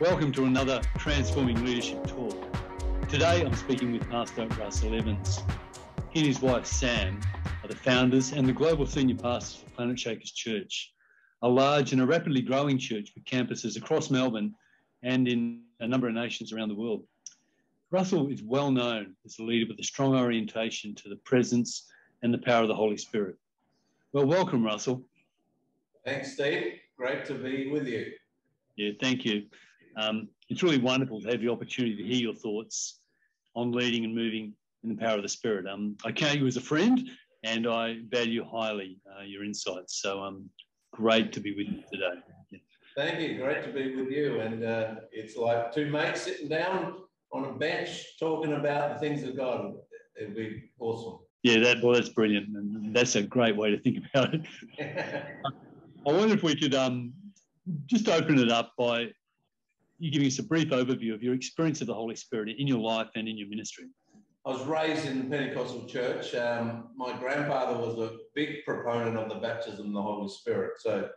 Welcome to another Transforming Leadership Talk. Today I'm speaking with Pastor Russell Evans. He and his wife Sam are the founders and the global senior pastors for Planetshakers Church, a large and a rapidly growing church with campuses across Melbourne and in a number of nations around the world. Russell is well known as a leader with a strong orientation to the presence and the power of the Holy Spirit. Well, welcome, Russell. Thanks, Steve. Great to be with you. Yeah, thank you. Um, it's really wonderful to have the opportunity to hear your thoughts on leading and moving in the power of the Spirit. Um, I count you as a friend and I value highly uh, your insights. So um, great to be with you today. Yeah. Thank you. Great to be with you. And uh, it's like two mates sitting down on a bench talking about the things of God. It'd be awesome. Yeah, that well, that's brilliant, and that's a great way to think about it. I wonder if we could um, just open it up by you giving us a brief overview of your experience of the Holy Spirit in your life and in your ministry. I was raised in the Pentecostal church. Um, my grandfather was a big proponent of the baptism of the Holy Spirit. So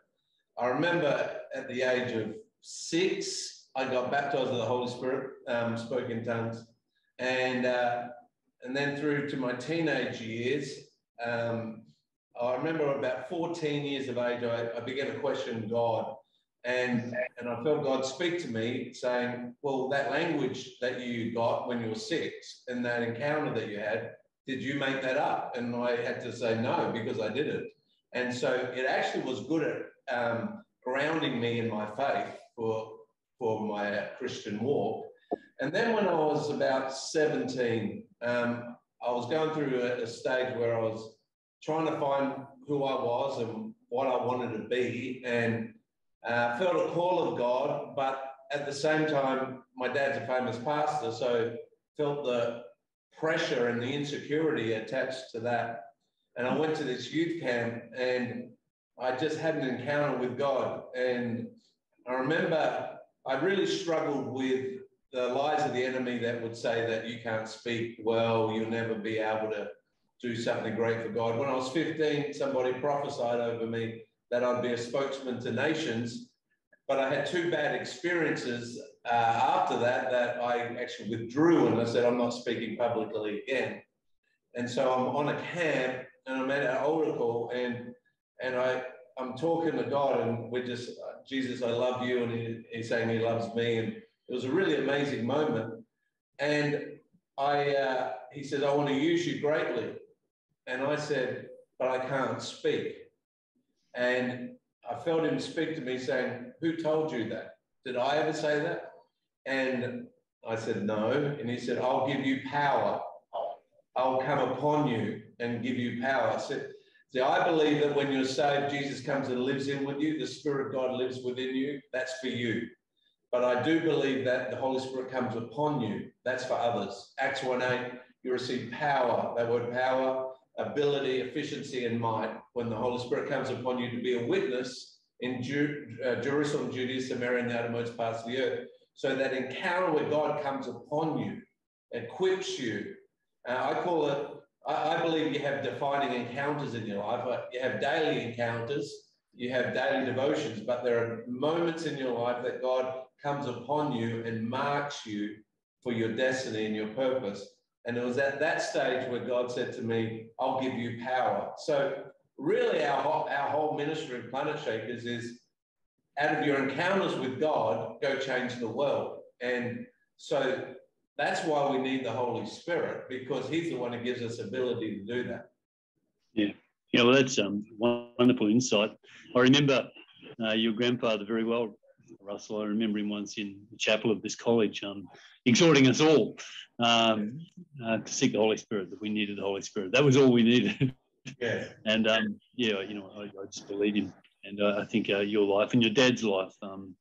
I remember at the age of six, I got baptized with the Holy Spirit, um, spoke in tongues, and uh, and then through to my teenage years, um, I remember about 14 years of age, I, I began to question God and, and I felt God speak to me saying, Well, that language that you got when you were six and that encounter that you had, did you make that up? And I had to say no because I didn't. And so it actually was good at um, grounding me in my faith for, for my Christian walk. And then when I was about 17, um, I was going through a, a stage where I was trying to find who I was and what I wanted to be. And uh, felt a call of God, but at the same time, my dad's a famous pastor, so felt the pressure and the insecurity attached to that. And I went to this youth camp and I just had an encounter with God. And I remember I really struggled with the lies of the enemy that would say that you can't speak well, you'll never be able to do something great for God. When I was 15, somebody prophesied over me that I'd be a spokesman to nations. But I had two bad experiences uh, after that that I actually withdrew and I said, I'm not speaking publicly again. And so I'm on a camp and I'm at an altar call and and I I'm talking to God and we're just Jesus, I love you, and he, he's saying he loves me, and it was a really amazing moment. And I uh, he said, I want to use you greatly, and I said, but I can't speak. And I felt him speak to me saying, Who told you that? Did I ever say that? And I said, No. And he said, I'll give you power. I'll come upon you and give you power. I said, See, I believe that when you're saved, Jesus comes and lives in with you. The Spirit of God lives within you. That's for you. But I do believe that the Holy Spirit comes upon you. That's for others. Acts 1 8, you receive power. That word power ability, efficiency, and might when the Holy Spirit comes upon you to be a witness in uh, Jerusalem, Judea, Samaria, and the outermost parts of the earth. So that encounter where God comes upon you, equips you. Uh, I call it, I, I, believe you have defining encounters in your life. You have daily encounters, you have daily devotions, but there are moments in your life that God comes upon you and marks you for your destiny and your purpose. And it was at that stage where God said to me, I'll give you power. So, really, our, our whole ministry of Planetshakers is out of your encounters with God, go change the world. And so that's why we need the Holy Spirit because He's the one who gives us ability to do that. Yeah. Yeah, well, that's um, wonderful insight. I remember uh, your grandfather very well, Russell. I remember him once in the chapel of this college um, exhorting us all um, uh, to seek the Holy Spirit, that we needed the Holy Spirit. That was all we needed. Yeah. and um, yeah, you know, I, I, just believe him. And uh, I think uh, your life and your dad's life um,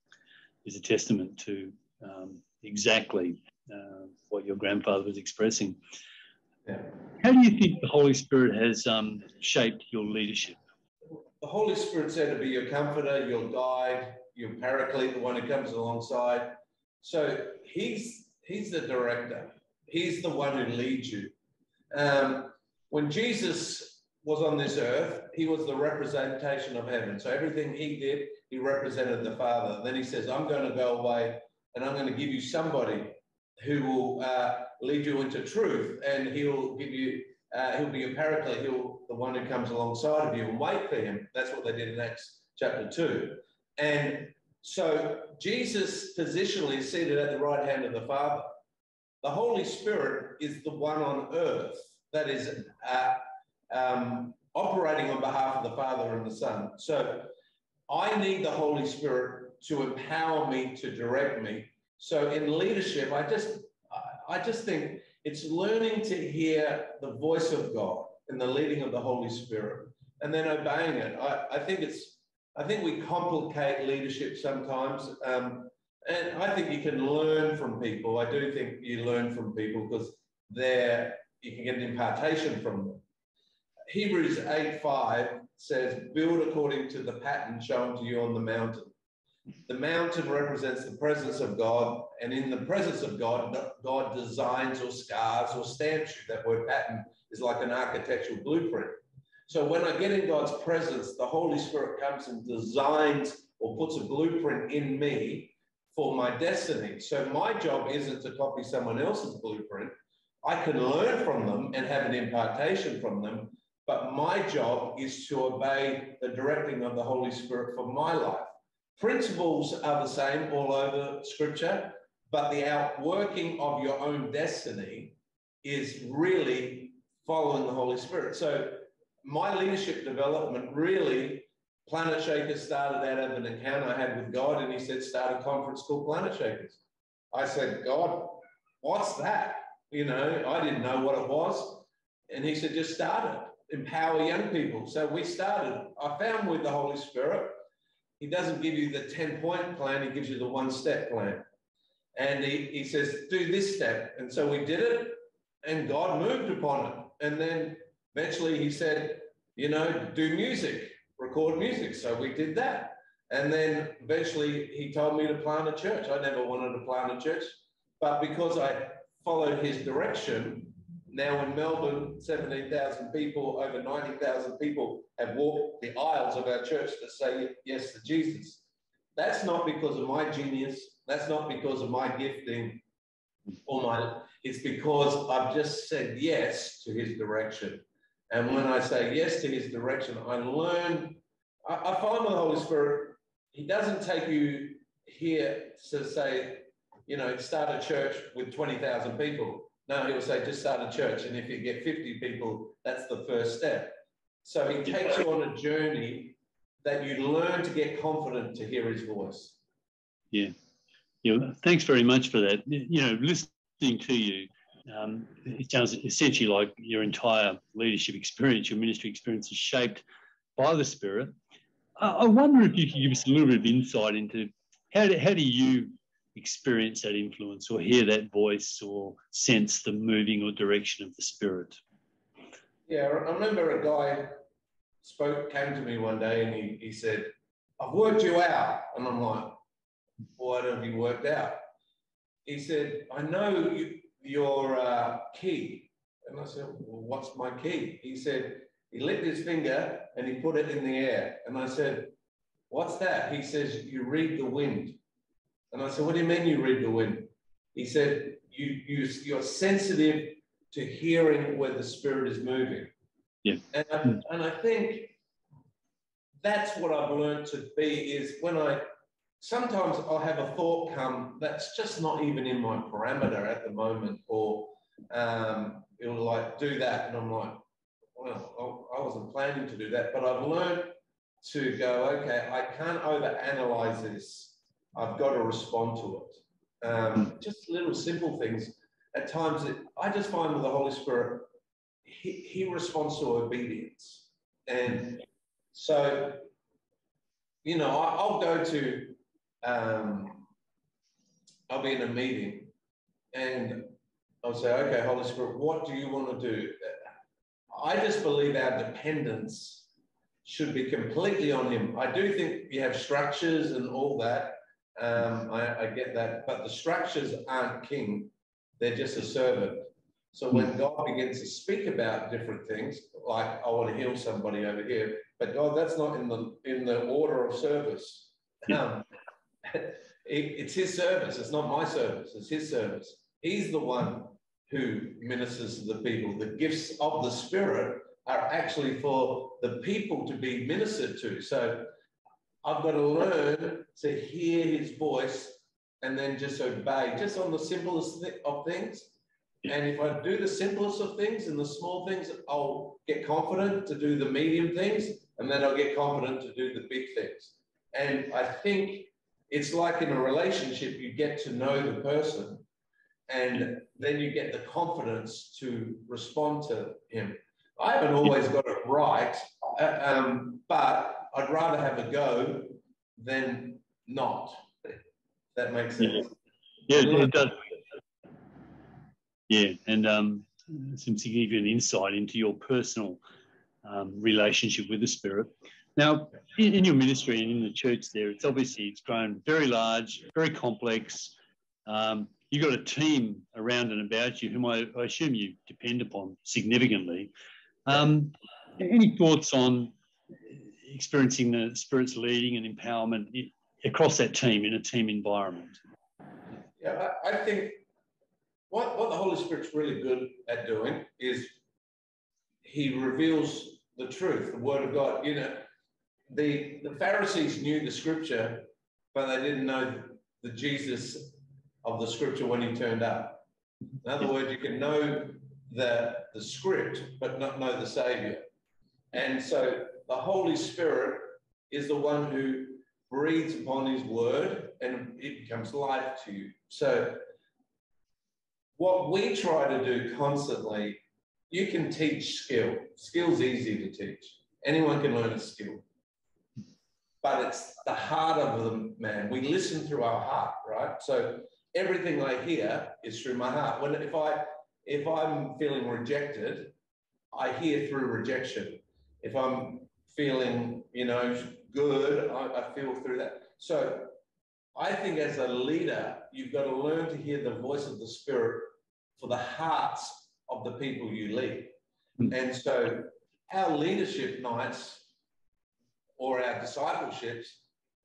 is a testament to um, exactly uh, what your grandfather was expressing. Yeah. How do you think the Holy Spirit has um, shaped your leadership? The Holy Spirit said to be your comforter, your guide, your paraclete, the one who comes alongside. So he's he's the director. He's the one who leads you. Um, when Jesus was on this earth, he was the representation of heaven. So everything he did, he represented the Father. Then he says, I'm going to go away and I'm going to give you somebody who will uh, lead you into truth, and he'll give you, uh, he'll be your paraclete, he'll the one who comes alongside of you and wait for him. That's what they did in Acts chapter two, and so Jesus positionally is seated at the right hand of the Father. The Holy Spirit is the one on earth that is uh, um, operating on behalf of the Father and the Son. So I need the Holy Spirit to empower me, to direct me. So in leadership, I just I just think it's learning to hear the voice of God and the leading of the Holy Spirit and then obeying it. I, I think it's I think we complicate leadership sometimes. Um, and I think you can learn from people. I do think you learn from people because they're you can get an impartation from them. Hebrews 8 5 says, Build according to the pattern shown to you on the mountain. The mountain represents the presence of God, and in the presence of God, God designs or scars or stamps you. That word pattern is like an architectural blueprint. So when I get in God's presence, the Holy Spirit comes and designs or puts a blueprint in me for my destiny. So my job isn't to copy someone else's blueprint. I can learn from them and have an impartation from them, but my job is to obey the directing of the Holy Spirit for my life. Principles are the same all over Scripture, but the outworking of your own destiny is really following the Holy Spirit. So my leadership development really, Planetshakers started out of an encounter I had with God, and He said, start a conference called Planetshakers. I said, God, what's that? You know, I didn't know what it was. And He said, just start it, empower young people. So we started. I found with the Holy Spirit, He doesn't give you the 10 point plan, He gives you the one step plan. And he, he says, do this step. And so we did it, and God moved upon it. And then eventually he said, you know, do music, record music. So we did that. And then eventually he told me to plant a church. I never wanted to plant a church, but because I followed his direction, now in Melbourne, 17,000 people, over 90,000 people have walked the aisles of our church to say yes to Jesus. That's not because of my genius. That's not because of my gifting or my, it's because I've just said yes to his direction. And when I say yes to his direction, I learn, I, I find with the Holy Spirit, he doesn't take you here to say, you know, start a church with 20,000 people. No, he'll say, just start a church. And if you get 50 people, that's the first step. So he takes you on a journey that you learn to get confident to hear his voice. Yeah. Yeah. Thanks very much for that. You know, listening to you, um, it sounds essentially like your entire leadership experience, your ministry experience is shaped by the Spirit. I wonder if you could give us a little bit of insight into how do, how do you experience that influence or hear that voice or sense the moving or direction of the Spirit? Yeah, I remember a guy spoke, came to me one day and he, he said, I've worked you out. And I'm like, what have you worked out? He said, I know you, your uh, key. And I said, well, what's my key? He said, he lit his finger and he put it in the air. And I said, what's that? He says, you read the wind. And I said, what do you mean you read the wind? He said, you, you, you're sensitive to hearing where the spirit is moving. Yeah. And I, and I think that's what I've learned to be is when I sometimes I'll have a thought come that's just not even in my parameter at the moment, or um, it'll like do that, and I'm like, well, I wasn't planning to do that, but I've learned to go, okay, I can't overanalyze this. I've got to respond to it. Um, just little simple things. At times, it, I just find with the Holy Spirit, he, he responds to obedience. And so, you know, I, I'll go to um, I'll be in a meeting and I'll say, okay, Holy Spirit, what do you want to do? I just believe our dependence should be completely on Him. I do think you have structures and all that. Um, I, I, get that, but the structures aren't king; they're just a servant. So when God begins to speak about different things, like I want to heal somebody over here, but God, that's not in the in the order of service. Um, it's his service. It's not my service. It's his service. He's the one who ministers to the people. The gifts of the Spirit are actually for the people to be ministered to. So I've got to learn to hear his voice and then just obey, just on the simplest of things. And if I do the simplest of things and the small things, I'll get confident to do the medium things, and then I'll get confident to do the big things. And I think it's like in a relationship, you get to know the person, and then you get the confidence to respond to him. I haven't always got it right, uh, um, but I'd rather have a go than not. That makes sense. Yeah, yeah it does. Yeah, and um, some significant insight into your personal um, relationship with the Spirit. Now, in, in, your ministry and in the church there, it's obviously it's grown very large, very complex. Um, you've got a team around and about you whom I, I assume you depend upon significantly. Um, any thoughts on experiencing the Spirit's leading and empowerment across that team in a team environment? Yeah, I, think what, what the Holy Spirit's really good at doing is he reveals the truth, the word of God. You know, the, the Pharisees knew the scripture, but they didn't know the Jesus of the scripture when he turned up. In other words, you can know the, the script, but not know the Savior. And so the Holy Spirit is the one who breathes upon his word and it becomes life to you. So what we try to do constantly, you can teach skill. Skill's easy to teach. Anyone can learn a skill. But it's the heart of the man. We listen through our heart, right? So everything I hear is through my heart. When if I if I'm feeling rejected, I hear through rejection. If I'm feeling, you know, good, I, I feel through that. So I think as a leader, you've got to learn to hear the voice of the Spirit for the hearts of the people you lead. Mm. And so our leadership nights or our discipleships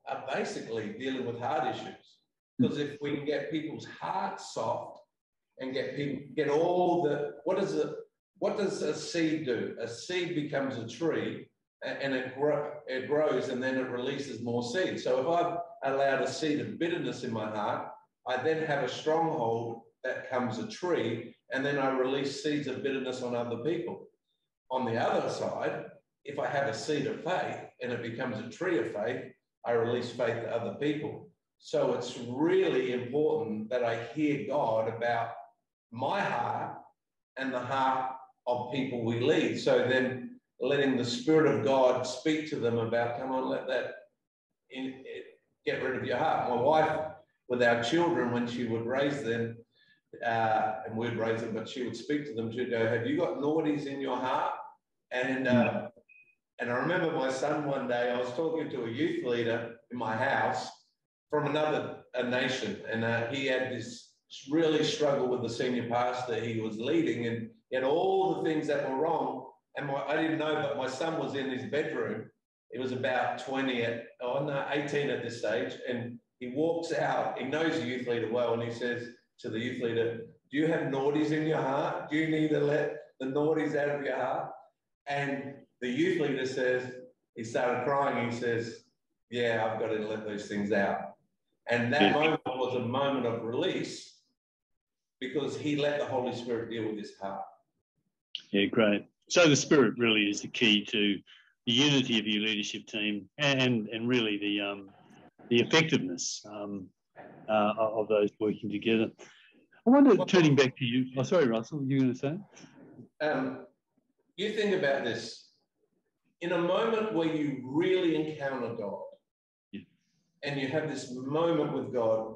are basically dealing with heart issues. Because if we can get people's hearts soft and get people get all the what does it what does a seed do? A seed becomes a tree and it, grow, it grows and then it releases more seed. So if I've allowed a seed of bitterness in my heart, I then have a stronghold that comes a tree, and then I release seeds of bitterness on other people. On the other side, if I have a seed of faith and it becomes a tree of faith, I release faith to other people. So it's really important that I hear God about my heart and the heart of people we lead. So then letting the Spirit of God speak to them about, come on, let that in, get rid of your heart. My wife, with our children, when she would raise them, uh, and we'd raise them, but she would speak to them. She'd go, "Have you got naughties in your heart?" And uh, and I remember my son one day. I was talking to a youth leader in my house from another nation, and uh, he had this really struggle with the senior pastor he was leading, and he had all the things that were wrong. And my, I didn't know, but my son was in his bedroom. It was about 20 at, oh no, 18 at this stage. And he walks out, he knows the youth leader well, and he says, to the youth leader, do you have naughties in your heart? Do you need to let the naughties out of your heart? And the youth leader says, he started crying. He says, yeah, I've got to let those things out. And that moment was a moment of release because he let the Holy Spirit deal with his heart. Yeah, great. So the Spirit really is the key to the unity of your leadership team and and really the um, the effectiveness um, uh, of those working together. I wonder, well, turning back to you, oh, sorry, Russell, you going to say? Um, you think about this. In a moment where you really encounter God yeah. and you have this moment with God,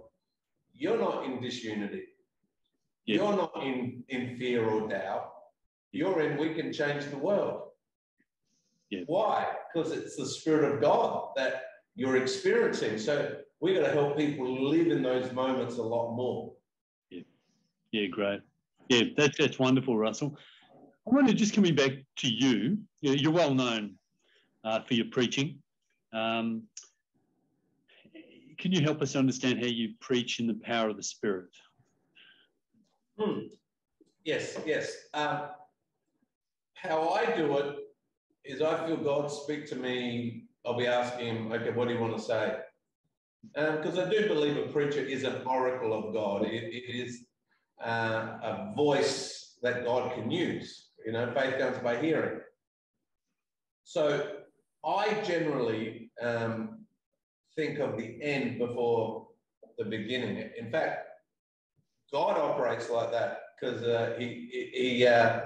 you're not in disunity. Yeah. You're not in, in fear or doubt. You're in, we can change the world. Yeah. Why? Because it's the Spirit of God that you're experiencing. So we've got to help people live in those moments a lot more. Yeah, yeah, great. Yeah, that's that's wonderful, Russell. I wonder, just coming back to you, you're well known uh, for your preaching. Um, can you help us understand how you preach in the power of the Spirit? Hmm. Yes, yes. Um, how I do it is I feel God speak to me. I'll be asking him, okay, what do you want to say? Because um, I do believe a preacher is an oracle of God. it, it is uh, a voice that God can use. You know, faith comes by hearing. So I generally um, think of the end before the beginning. In fact, God operates like that because uh, he he uh,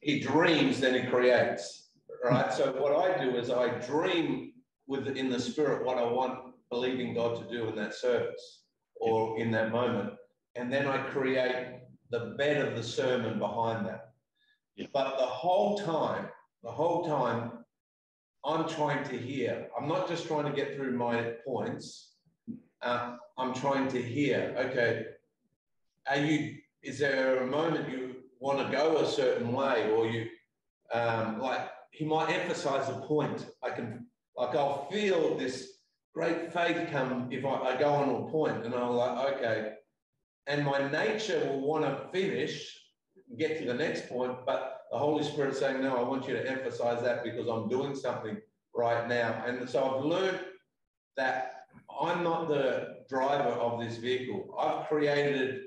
he dreams, then he creates. Right. So what I do is I dream with in the spirit what I want, believing God to do in that service or in that moment, and then I create the bed of the sermon behind that. Yeah. But the whole time, the whole time, I'm trying to hear. I'm not just trying to get through my points. Uh, I'm trying to hear. Okay, are you? Is there a moment you want to go a certain way, or you um, like? He might emphasize a point. I can like I'll feel this great faith come if I, I go on a point, and I'm like, okay, and my nature will want to finish, get to the next point, but the Holy Spirit saying, No, I want you to emphasize that because I'm doing something right now. And so I've learned that I'm not the driver of this vehicle. I've created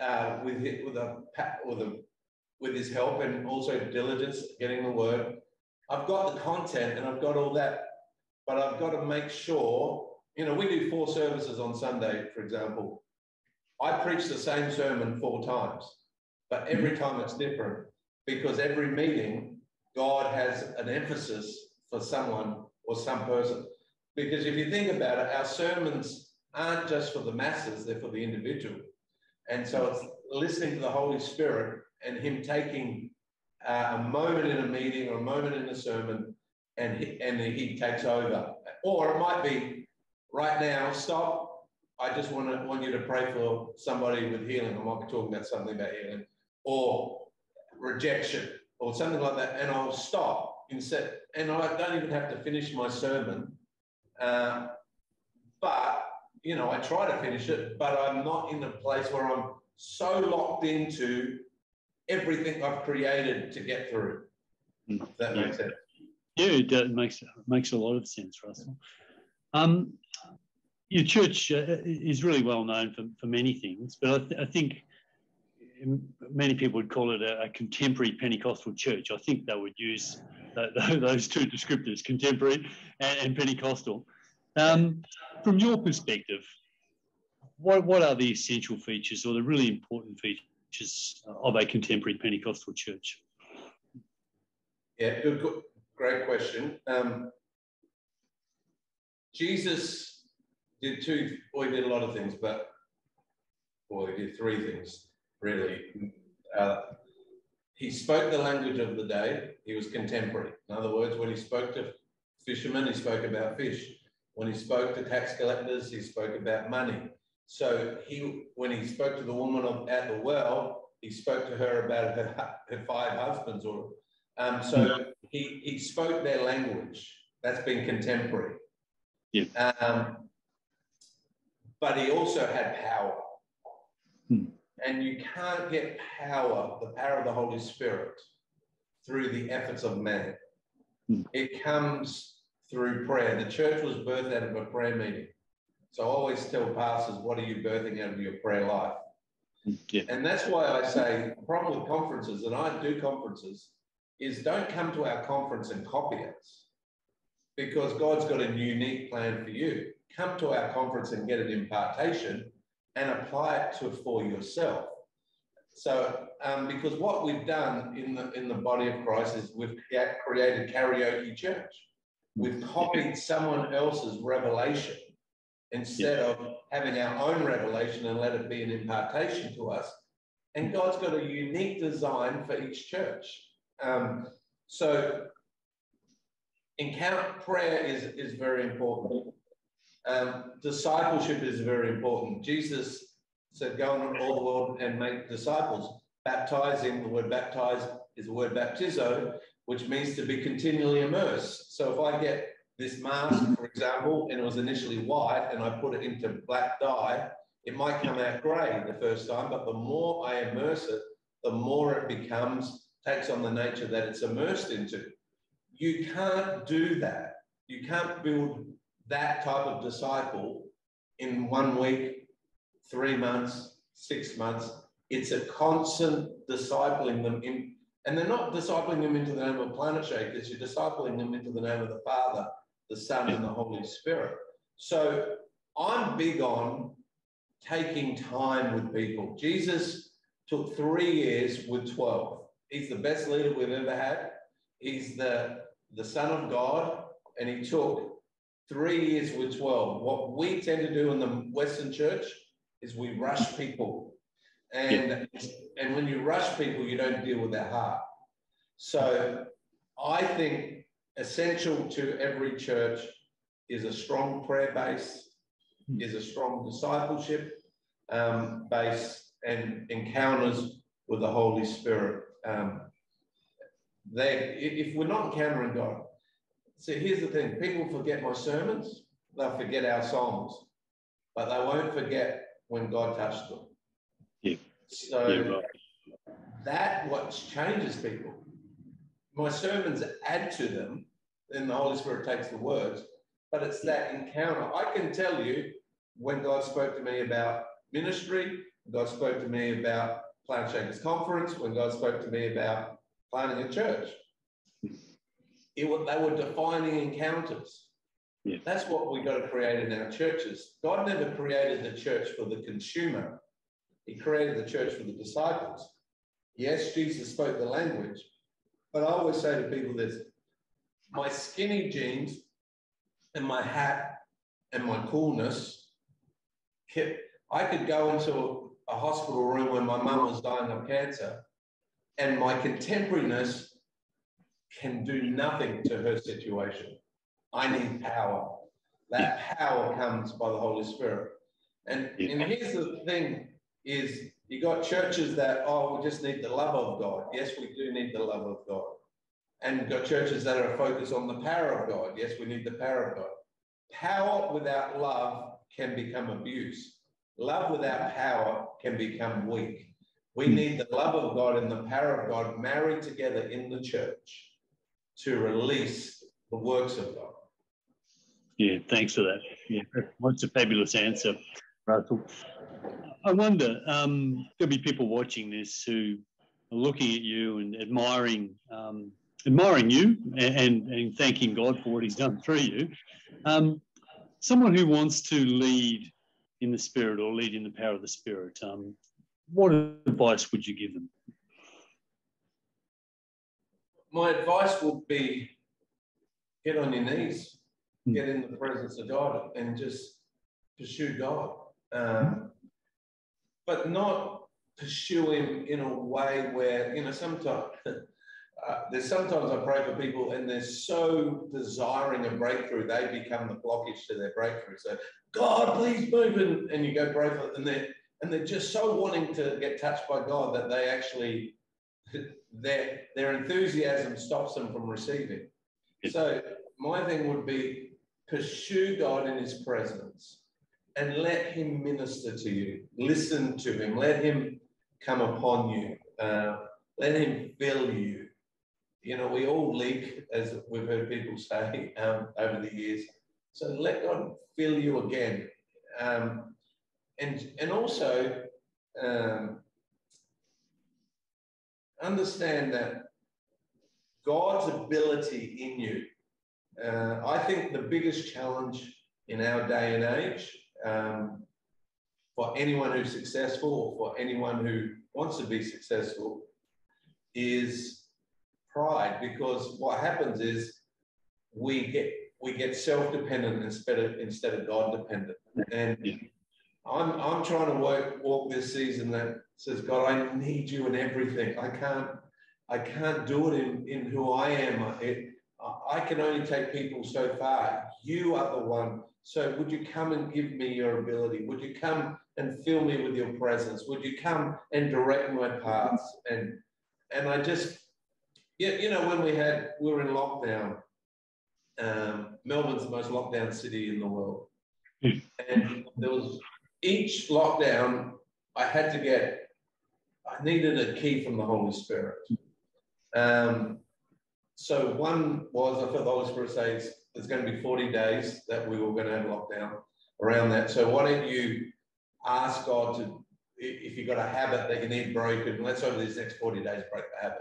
uh, with it, with a with a with his help and also diligence, getting the word. I've got the content and I've got all that, but I've got to make sure. You know, we do four services on Sunday, for example. I preach the same sermon four times, but every time it's different because every meeting, God has an emphasis for someone or some person. Because if you think about it, our sermons aren't just for the masses, they're for the individual. And so it's listening to the Holy Spirit and Him taking uh, a moment in a meeting or a moment in a sermon and he, and he takes over. Or it might be right now, stop, I just want to want you to pray for somebody with healing. I might be talking about something about healing or rejection or something like that, and I'll stop instead. And I don't even have to finish my sermon, uh, but you know I try to finish it, but I'm not in a place where I'm so locked into everything I've created to get through. Mm. that yeah. makes sense. Yeah, it makes makes a lot of sense, Russell. Um, your church uh, is really well known for, for many things, but I, th- I think many people would call it a, a, contemporary Pentecostal church. I think they would use those two descriptors, contemporary and, and Pentecostal. Um, from your perspective, what, what are the essential features or the really important features of a contemporary Pentecostal church? Yeah, good, good great question. Um, Jesus did two, he did a lot of things, but, boy, he did three things, really. Uh, he spoke the language of the day. He was contemporary. In other words, when he spoke to fishermen, he spoke about fish. When he spoke to tax collectors, he spoke about money. So he, when he spoke to the woman of, at the well, he spoke to her about her, her five husbands. Or um, so he he spoke their language. That's been contemporary. Yeah. Um, but he also had power. Hmm. And you can't get power, the power of the Holy Spirit, through the efforts of man. Hmm. It comes through prayer. The church was birthed out of a prayer meeting. So I always tell pastors, what are you birthing out of your prayer life? Yeah. And that's why I say the problem with conferences, and I do conferences, is don't come to our conference and copy us because God's got a unique plan for you come to our conference and get an impartation and apply it to for yourself. So, um, because what we've done in the in the body of Christ is we've created karaoke church. We've copied someone else's revelation instead yeah. of having our own revelation and let it be an impartation to us. And God's got a unique design for each church. Um, so, encounter prayer is is very important. Um, discipleship is very important. Jesus said, Go into all the world and make disciples. Baptizing, the word baptize is the word baptizo, which means to be continually immersed. So if I get this mask, for example, and it was initially white, and I put it into black dye, it might come out grey the first time, but the more I immerse it, the more it becomes, takes on the nature that it's immersed into. You can't do that. You can't build that type of disciple in one week, three months, six months. It's a constant discipling them in, and they're not discipling them into the name of Planetshakers, you're discipling them into the name of the Father, the Son, and the Holy Spirit. So I'm big on taking time with people. Jesus took three years with 12. He's the best leader we've ever had. He's the, the Son of God, and he took three years with 12. What we tend to do in the Western church is we rush people. And, yeah. and when you rush people, you don't deal with their heart. So I think essential to every church is a strong prayer base, hmm. is a strong discipleship um, base, and encounters with the Holy Spirit. Um, they, if we're not encountering God, see, here's the thing: people forget my sermons, they'll forget our songs, but they won't forget when God touched them. Yeah. So yeah, right. that what changes people. My sermons add to them, then the Holy Spirit takes the words, but it's that encounter. I can tell you when God spoke to me about ministry, God spoke to me about Planetshakers Conference, when God spoke to me about planning a church. It, they were defining encounters. Yeah. That's what we've got to create in our churches. God never created the church for the consumer. He created the church for the disciples. Yes, Jesus spoke the language, but I always say to people this my skinny jeans and my hat and my coolness kept, I could go into a, a hospital room when my mum was dying of cancer, and my contemporariness can do nothing to her situation. I need power. That power comes by the Holy Spirit. And, and here's the thing is you got churches that, oh, we just need the love of God. Yes, we do need the love of God. And got churches that are focused on the power of God. Yes, we need the power of God. Power without love can become abuse. Love without power can become weak. We hmm. need the love of God and the power of God married together in the church to release the works of God. Yeah, thanks for that. Yeah, what's a fabulous answer, Russell. I wonder, um, there'll be people watching this who are looking at you and admiring, um, admiring you and, and thanking God for what He's done through you. Um, someone who wants to lead in the Spirit or lead in the power of the Spirit, um, what advice would you give them? My advice would be get on your knees, mm. get in the presence of God, and just pursue God. Um, but not pursue Him in a way where, you know, sometimes. Uh, there's sometimes I pray for people and they're so desiring a breakthrough, they become the blockage to their breakthrough. So, God, please move. And, and you go pray for it. And they're, and they're just so wanting to get touched by God that they actually, their, their enthusiasm stops them from receiving. So, my thing would be pursue God in his presence and let him minister to you. Listen to him. Let him come upon you. Uh, let him fill you. You know, we all leak, as we've heard people say um, over the years. So let God fill you again. Um, and, and also um, understand that God's ability in you uh, I think the biggest challenge in our day and age um, for anyone who's successful or for anyone who wants to be successful is pride because what happens is we get we get self-dependent instead of instead of God-dependent. And I'm I'm trying to work walk this season that says, God, I need you in everything. I can't I can't do it in, in who I am. It, I can only take people so far. You are the one. So would you come and give me your ability? Would you come and fill me with your presence? Would you come and direct my paths? And and I just, yeah, you know, when we had we were in lockdown, um, Melbourne's the most lockdown city in the world. Hmm. and there was each lockdown, I had to get, I needed a key from the Holy Spirit. Um, so one was, I felt the Holy Spirit says, there's going to be 40 days that we were going to have lockdown around that. So why don't you ask God to, if you've got a habit that you need broken, let's over these next 40 days break the habit.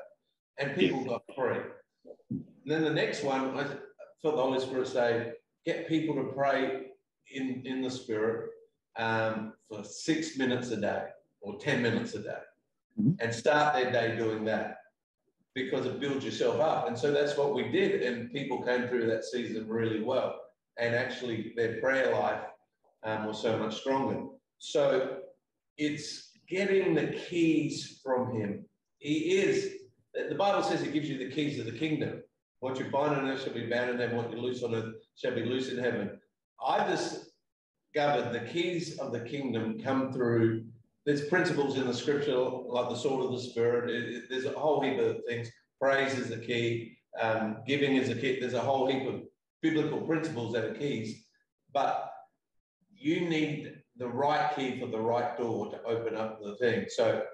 And people got free. And then the next one, I felt the Holy Spirit say, get people to pray in, in the Spirit um, for six minutes a day or 10 minutes a day Mhm. and start their day doing that because it builds yourself up. And so that's what we did. And people came through that season really well. And actually, their prayer life um, was so much stronger. So it's getting the keys from Him. He is, the Bible says He gives you the keys of the kingdom. What you bind on earth shall be bound in heaven, what you loose on earth shall be loose in heaven. I discovered the keys of the kingdom come through. There's principles in the scripture, like the sword of the spirit. It- it- there's a whole heap of things. Praise is the key. Um, giving is a key. There's a whole heap of biblical principles that are keys. But you need the right key for the right door to open up the thing. So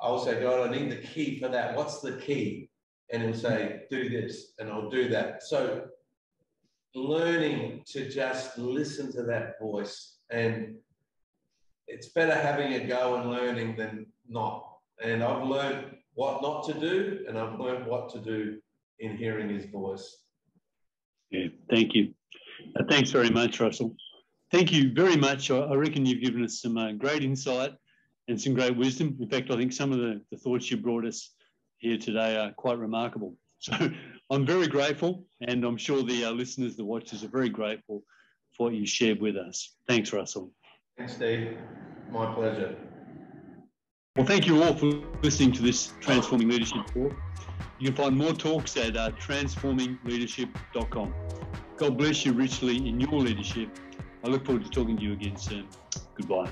I'll say, God, I need the key for that. What's the key? And he'll say, do this, and I'll do that. So learning to just listen to that voice and it's better having a go and learning than not and i've learned what not to do and i've learned what to do in hearing his voice Yeah, thank you. Uh, thanks very much, Russell. Thank you very much. I, reckon you've given us some uh, great insight and some great wisdom. In fact, I think some of the, the thoughts you brought us here today are quite remarkable. So I'm very grateful, and I'm sure the uh, listeners, the watchers, are very grateful for what you shared with us. Thanks, Russell. thanks steve my pleasure Well, thank you all for listening to this Transforming Leadership talk. You can find more talks at uh, transformingleadership.com. God bless you richly in your leadership. I look forward to talking to you again soon. Goodbye.